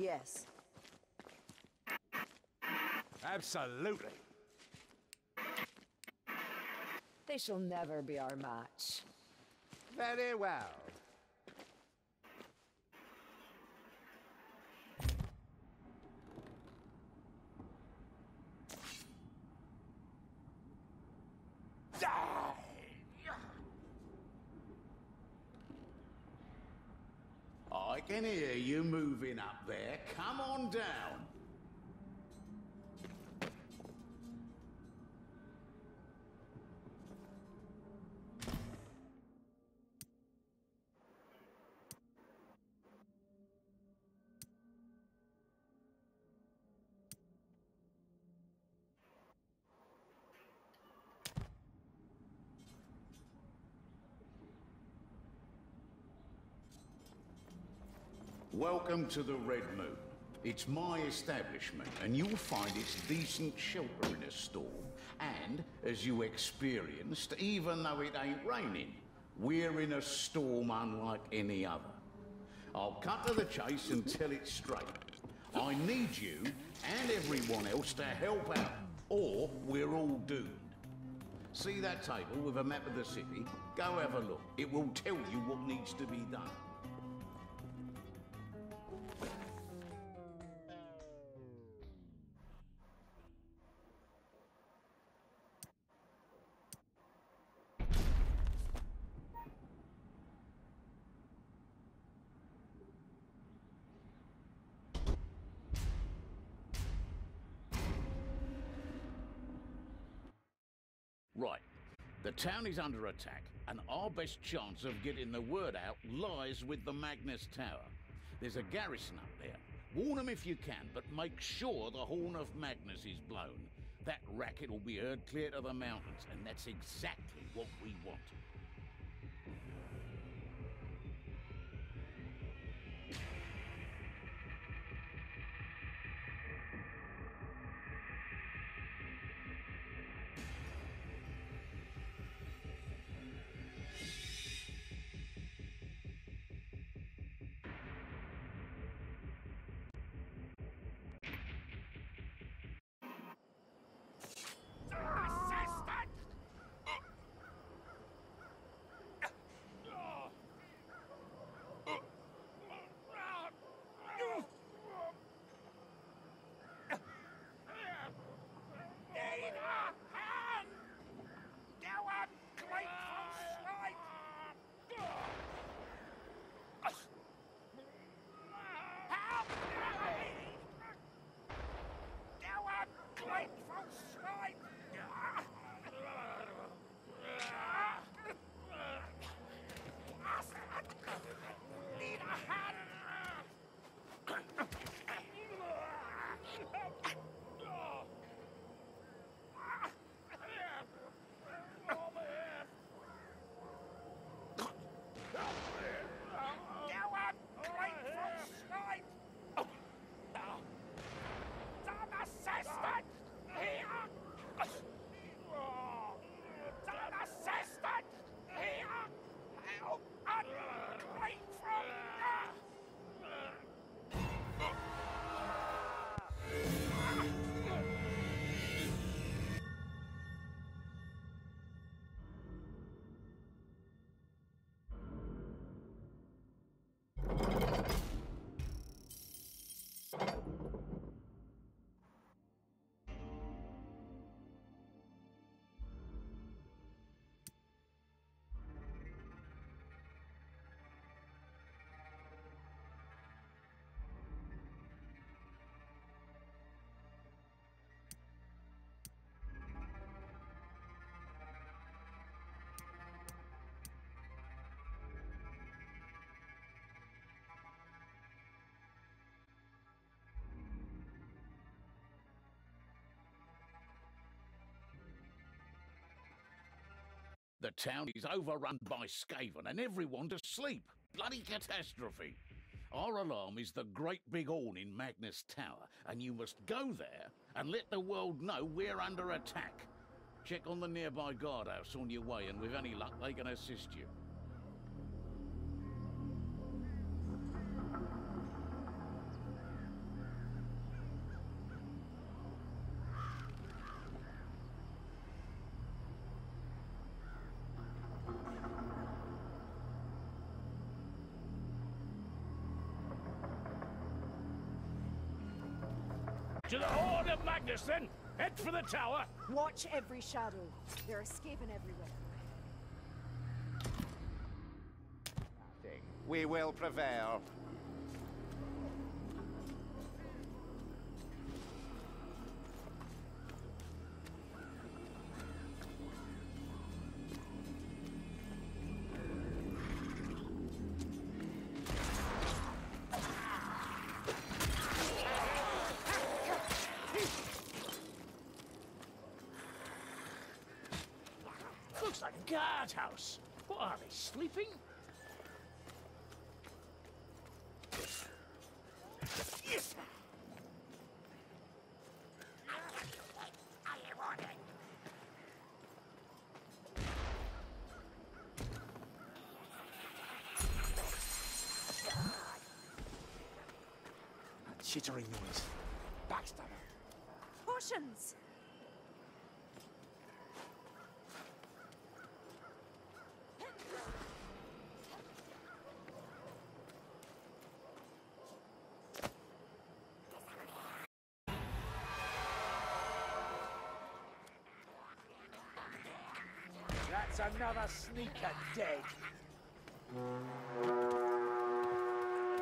Yes. Absolutely. They shall never be our match. Very well. I can hear you moving up there. Come on down. Welcome to the Red Moon. It's my establishment, and you'll find it's decent shelter in a storm. And, as you experienced, even though it ain't raining, we're in a storm unlike any other. I'll cut to the chase and tell it straight. I need you and everyone else to help out, or we're all doomed. See that table with a map of the city? Go have a look. It will tell you what needs to be done. The town is under attack, and our best chance of getting the word out lies with the Magnus Tower. There's a garrison up there. Warn them if you can, but make sure the Horn of Magnus is blown. That racket will be heard clear to the mountains, and that's exactly what we want. The town is overrun by Skaven and everyone to sleep. Bloody catastrophe. Our alarm is the great big horn in Magnus Tower, and you must go there and let the world know we're under attack. Check on the nearby guardhouse on your way, and with any luck, they can assist you. Horn of Magnus, then! Head for the tower! Watch every shadow. They're escaping everywhere. We will prevail. Guardhouse. What are they, sleeping? Yes! That chittering noise. Backstabber. Potions! Another sneaker dead.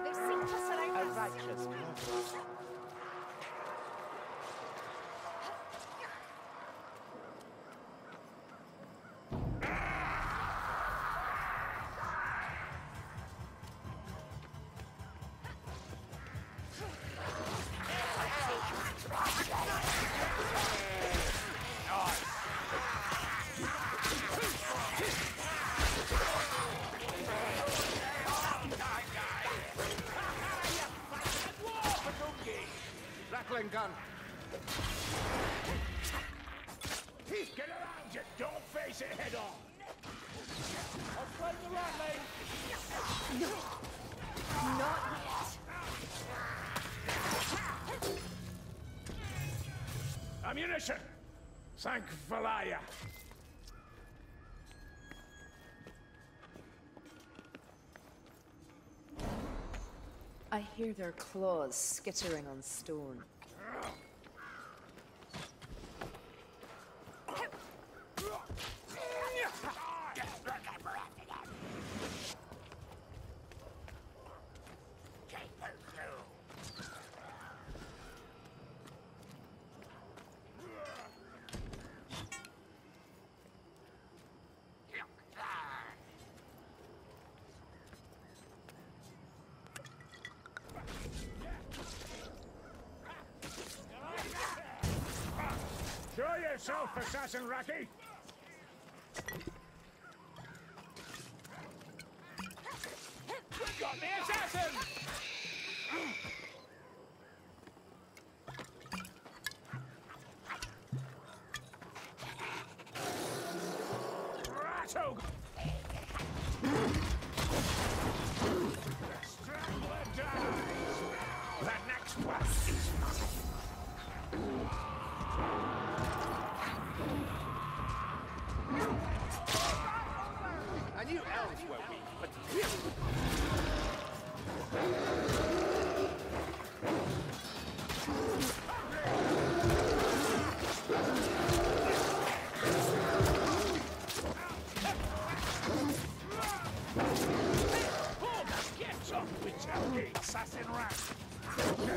They seem to surround A righteous Don't it head on! I'll play the rattling! Not yet. Ammunition! Thank Valaya! I hear their claws skittering on stone. Assassin Raki!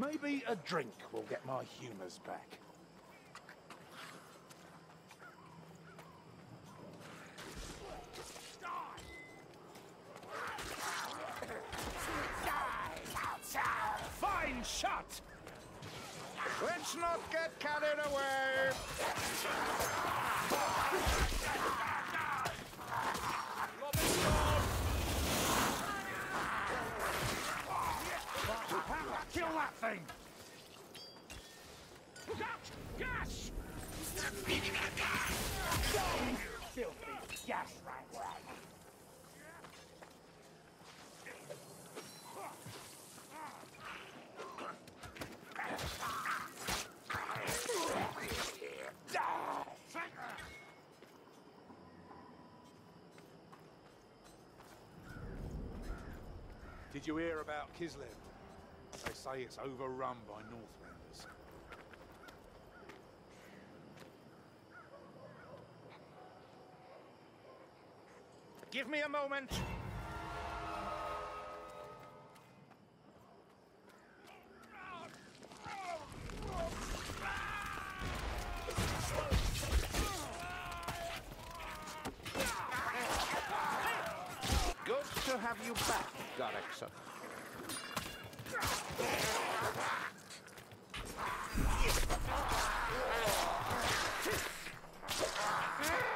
Maybe a drink will get my humours back. Fine shot! Let's not get carried away. Kill that thing! Did you hear about Kislev? They say it's overrun by Northlanders. Give me a moment. To have you back, Goreksson. Now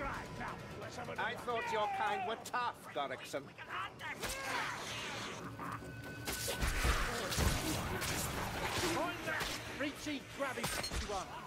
I thought your kind were tough, that! Reachy, grabby, one.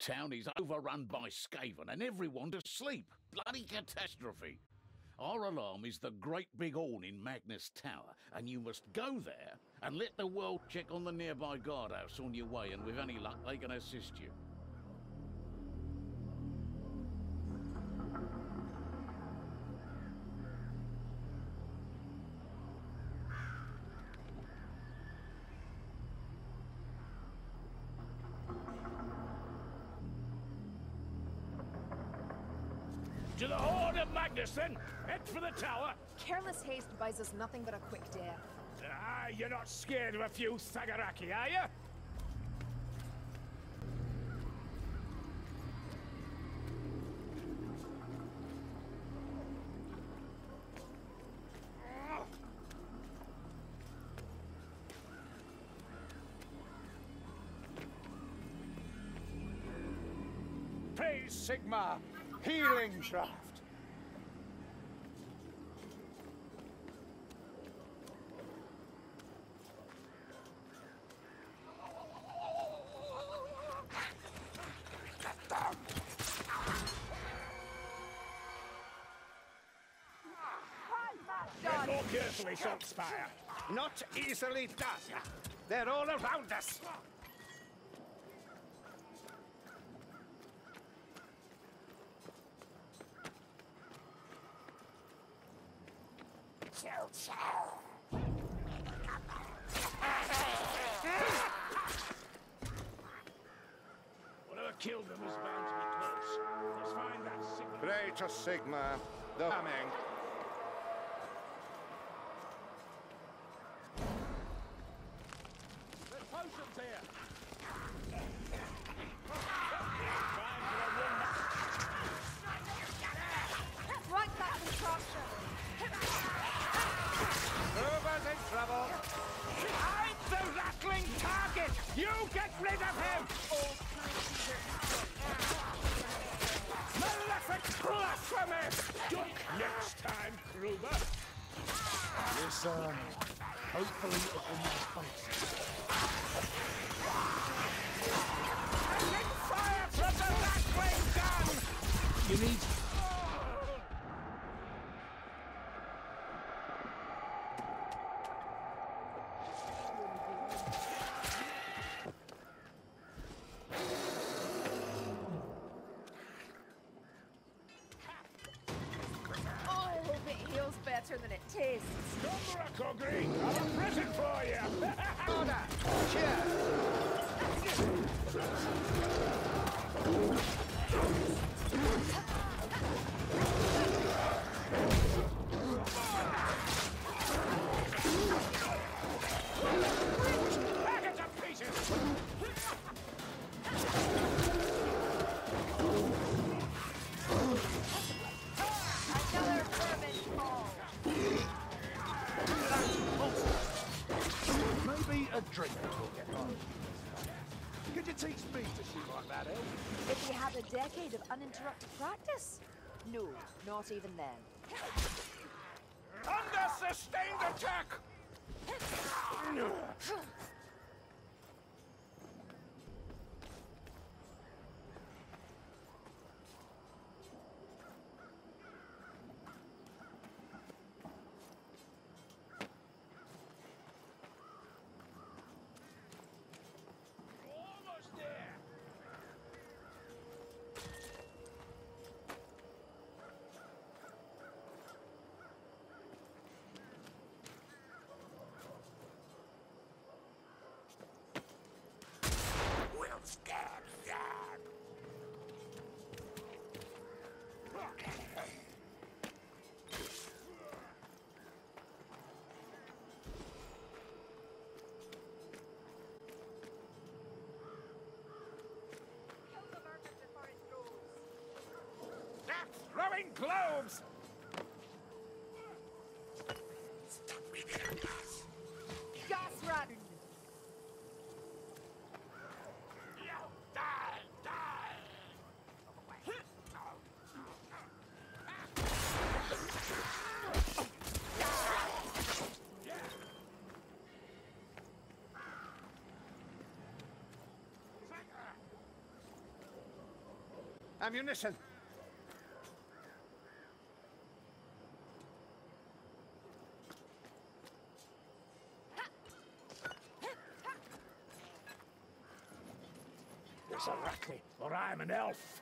Town is overrun by Skaven and everyone to sleep. Bloody catastrophe. Our alarm is the great big horn in Magnus Tower, and you must go there and let the world check on the nearby guardhouse on your way, and with any luck, they can assist you. For the tower! Careless haste buys us nothing but a quick death. Ah, you're not scared of a few Thaggoraki, are you? Praise Sigmar! Healing draft! Saltzpyre. Not easily done. They're all around us. Whatever killed them is bound to be close. Let's find that Sigmar. Pray to Sigmar. The coming. No, not even then. Under sustained attack! arms! Gas run! Ammunition! am an elf.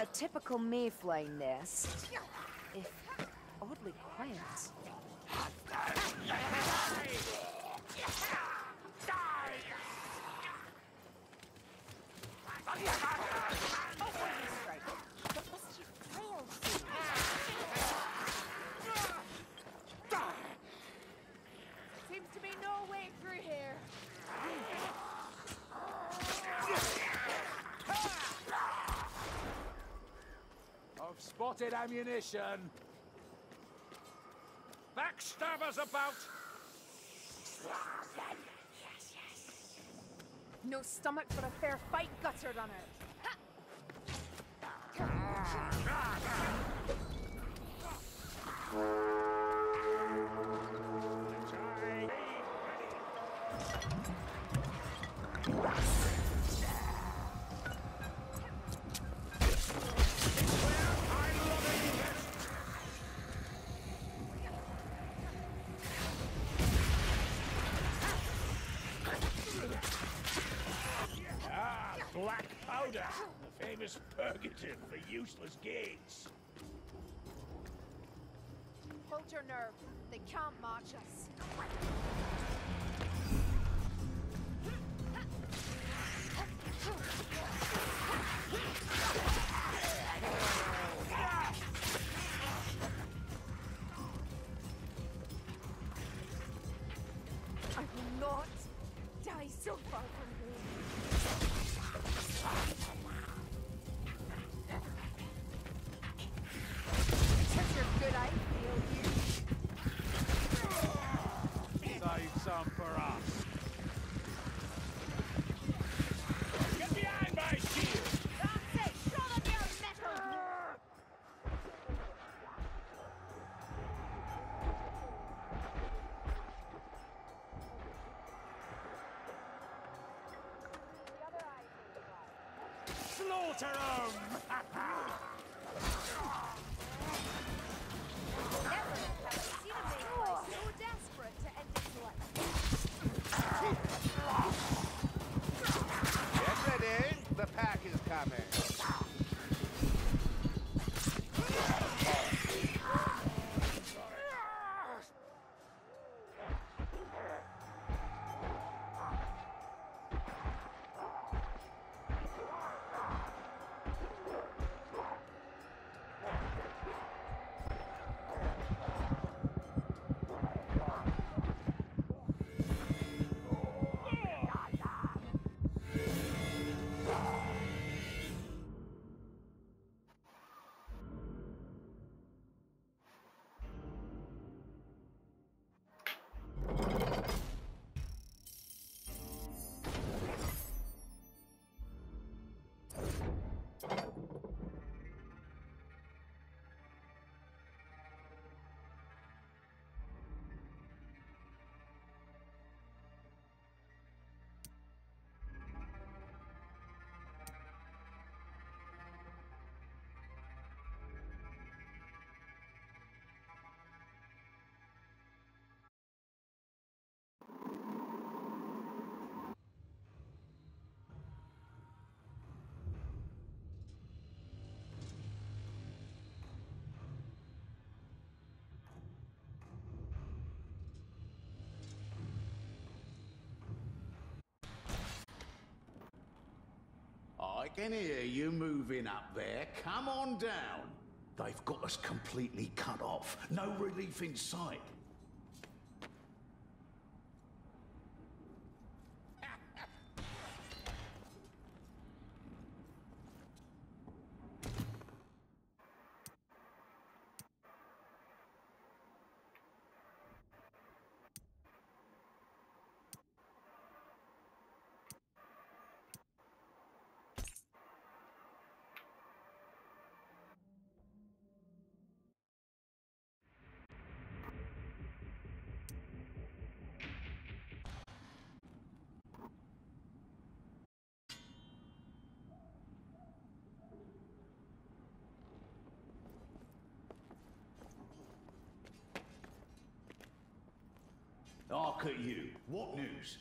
A typical me flying nest. If oddly quiet. Die! Die! spotted ammunition. Backstabbers about! No stomach for a fair fight, gutter runner. useless gates. Hold your nerve. They can't march us. I will not die so far. Slaughter I can hear you moving up there. Come on down. They've got us completely cut off. No relief in sight. At you. What news?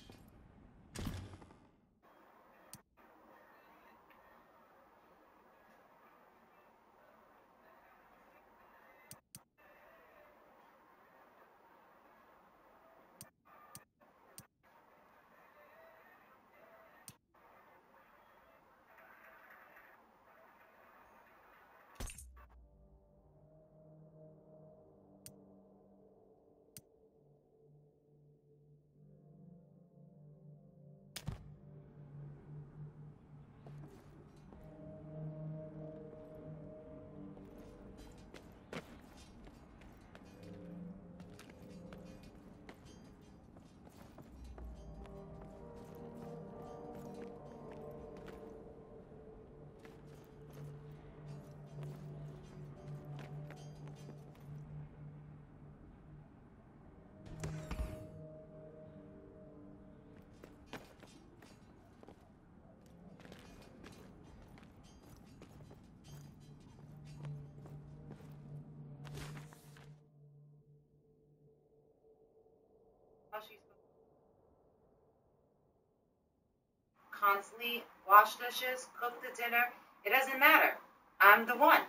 Constantly wash dishes, cook the dinner. It doesn't matter. I'm the one.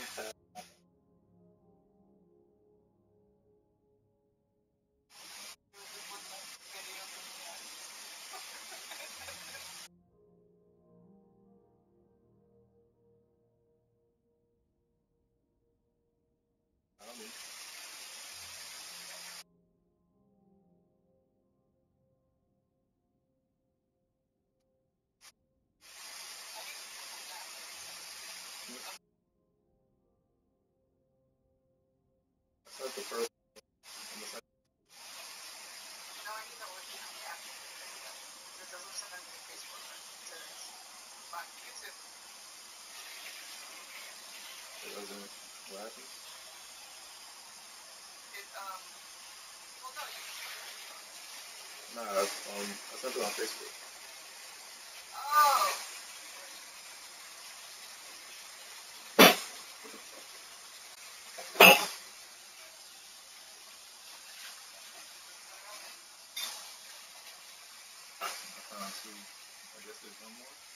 Yeah. think no, you um, I sent it on Facebook. I guess there's one more.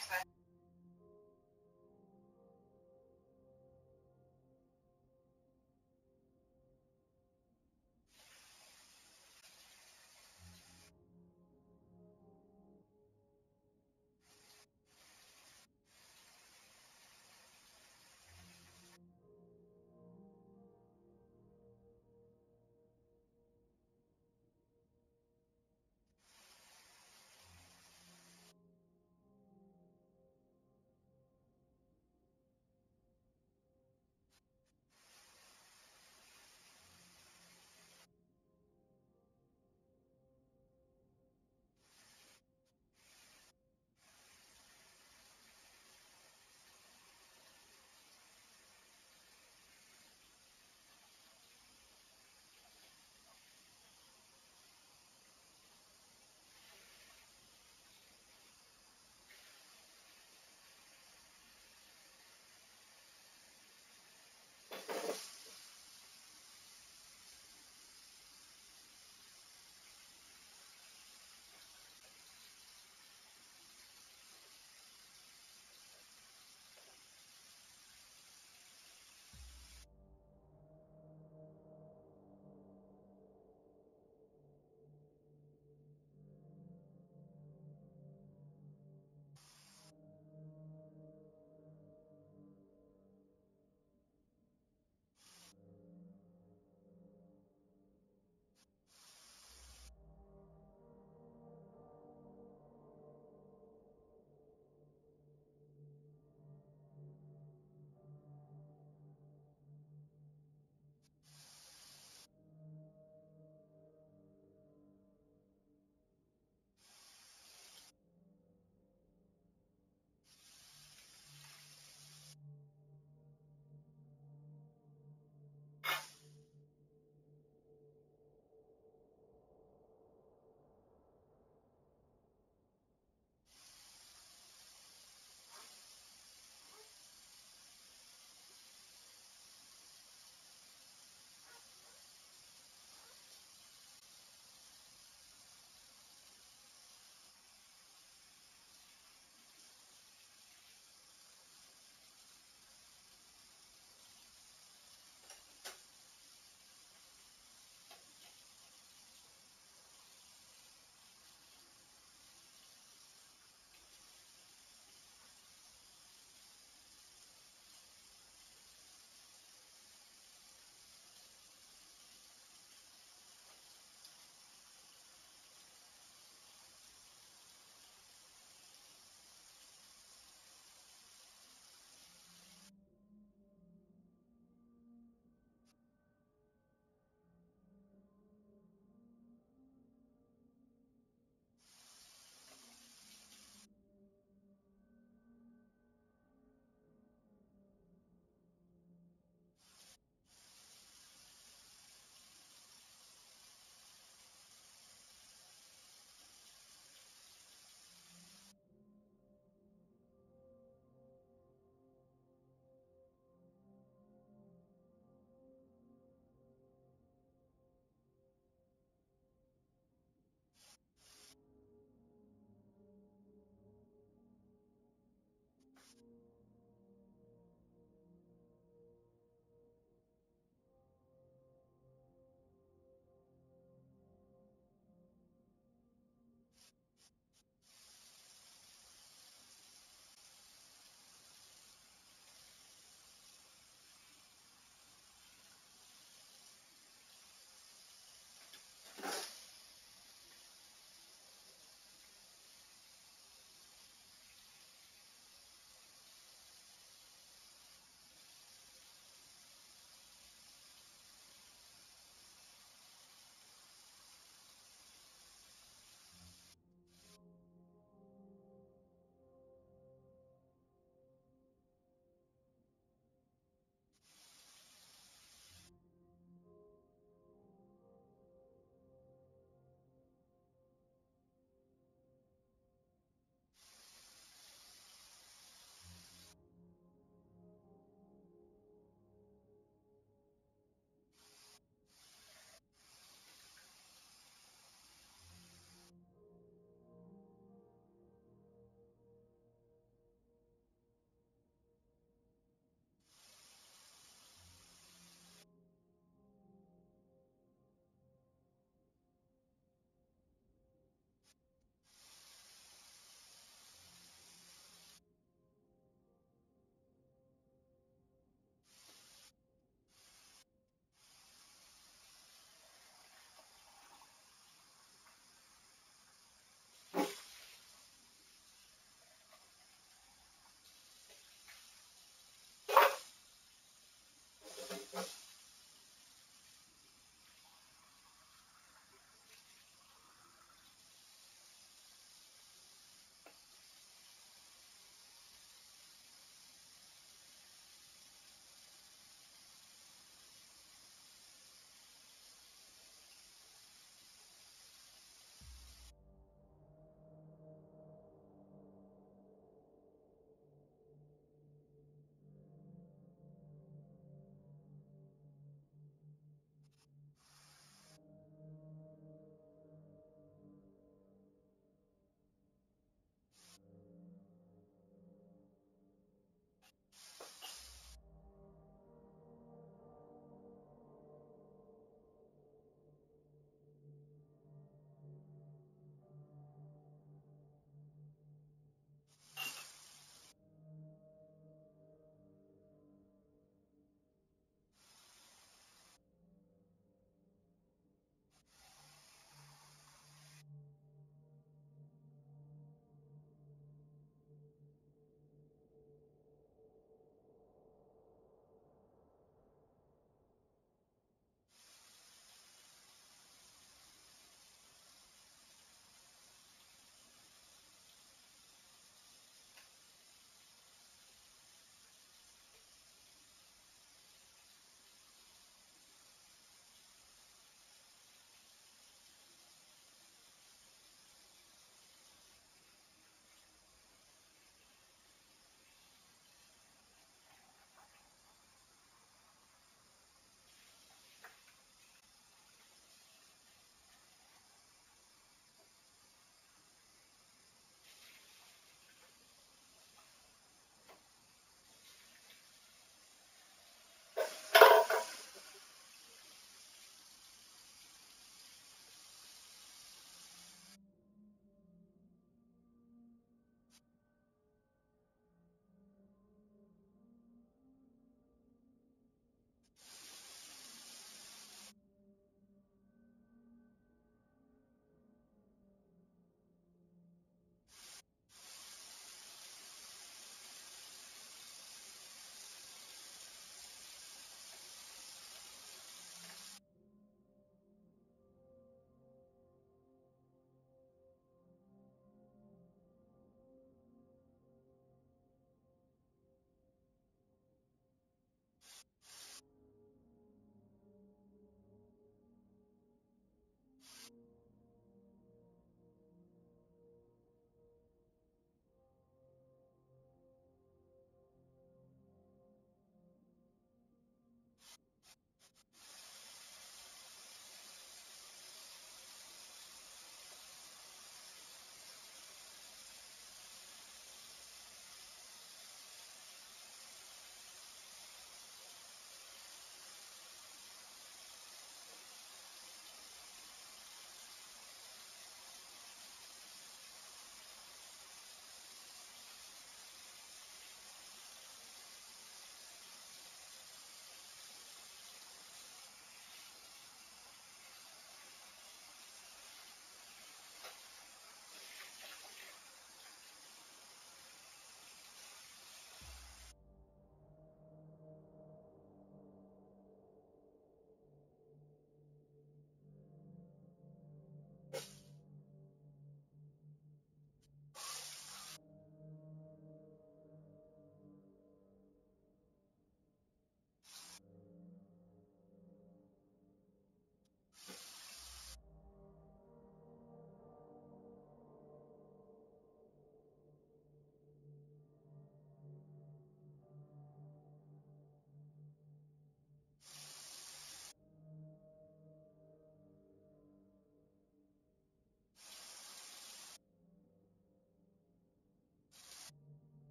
Thursday.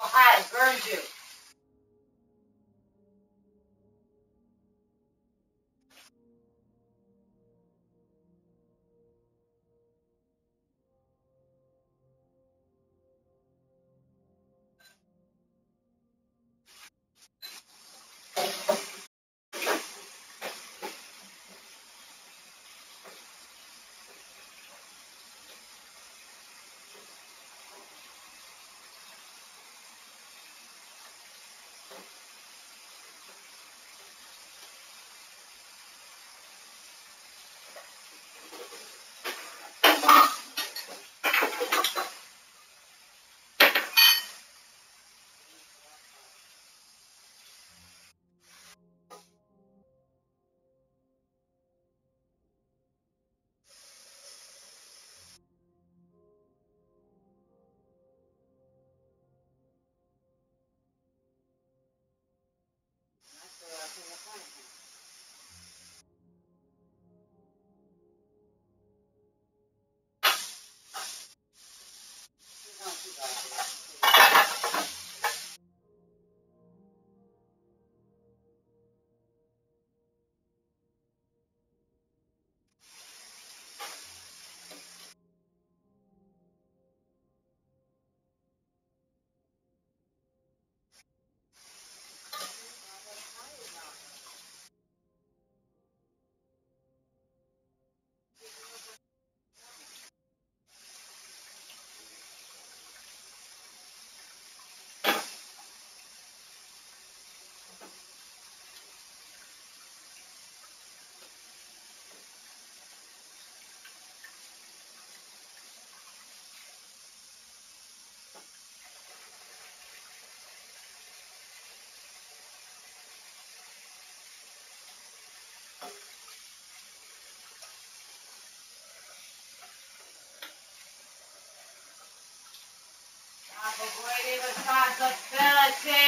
Hot, it burns you. possibility.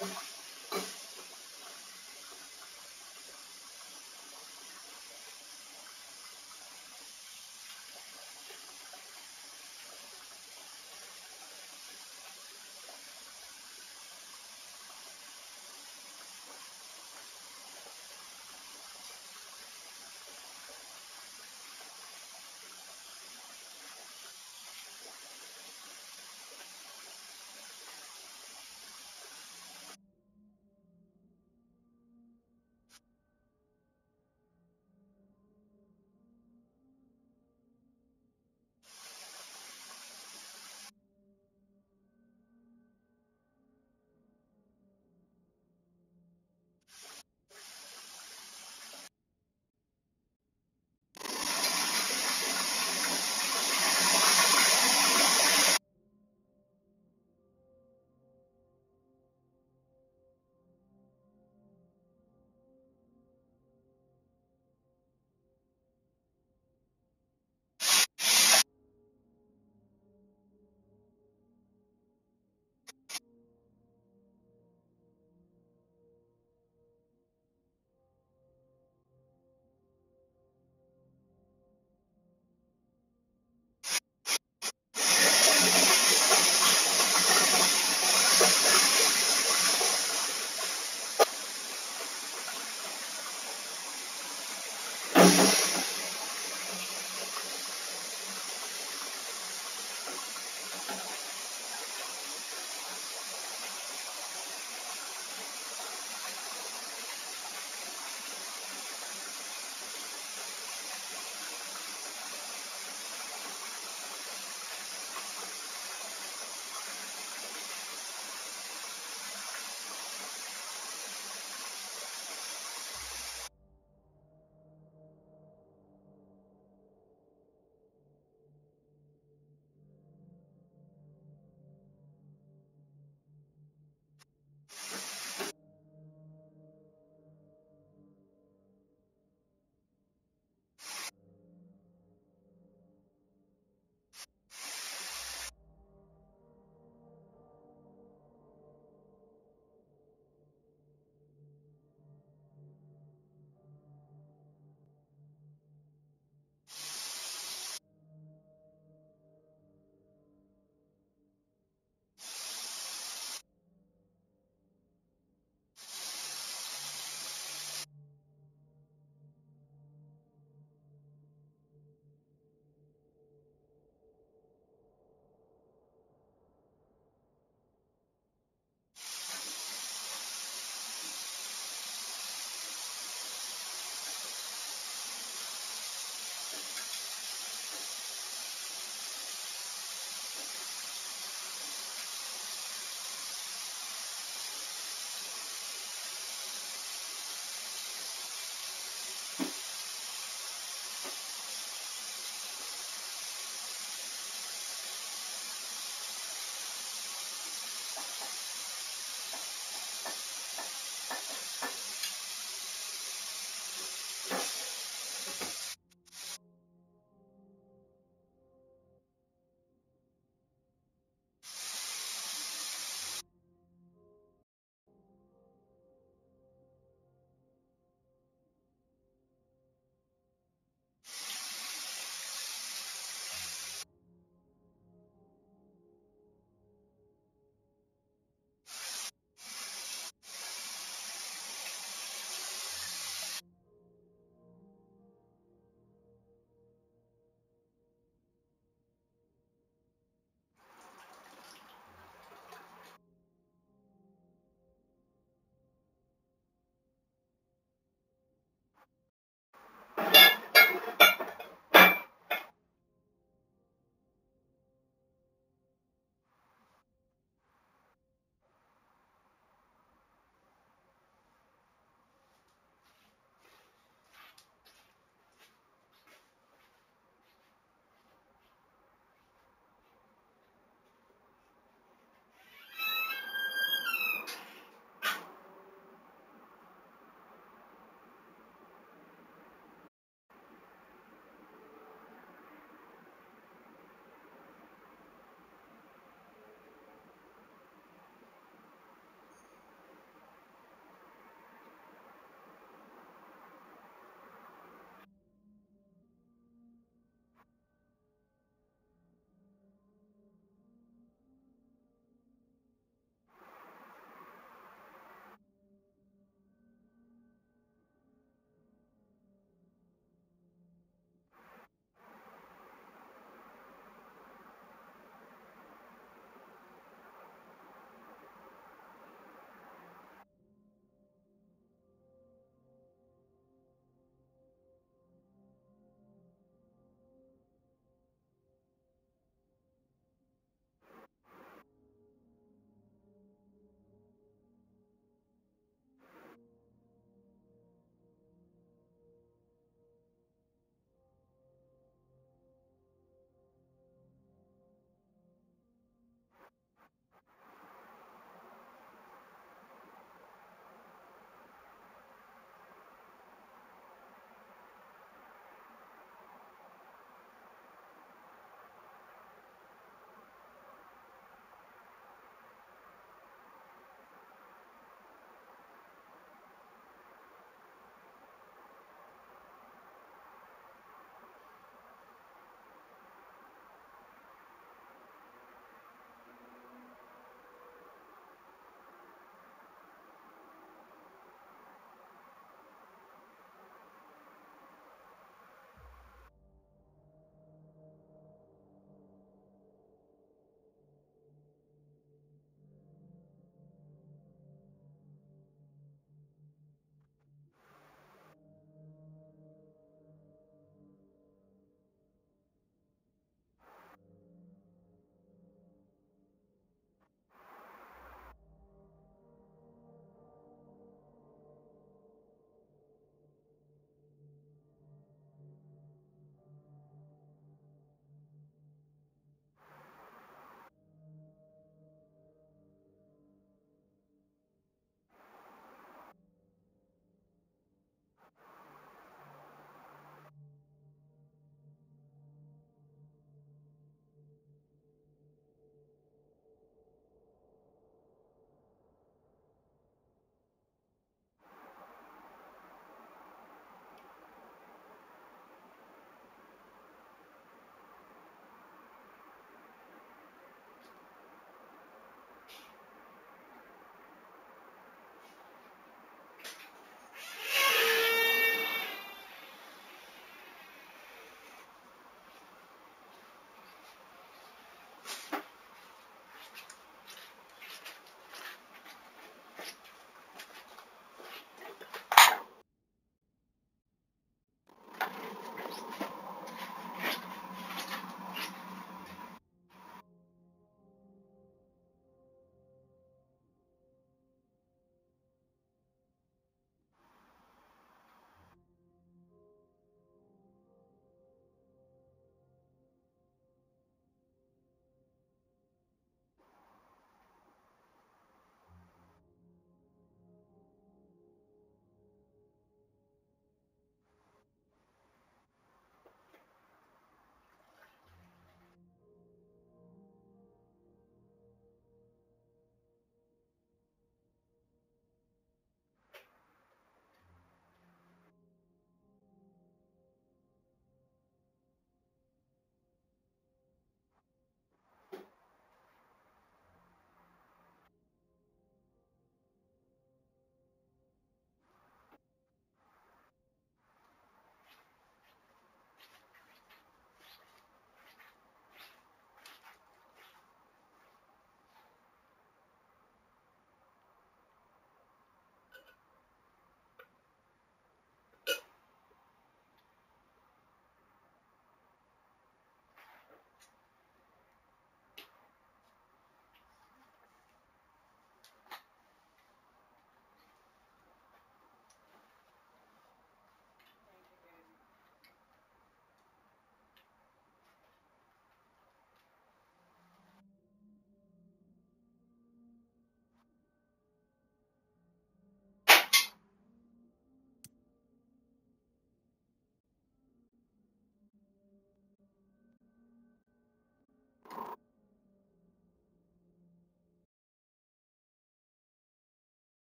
Thank you.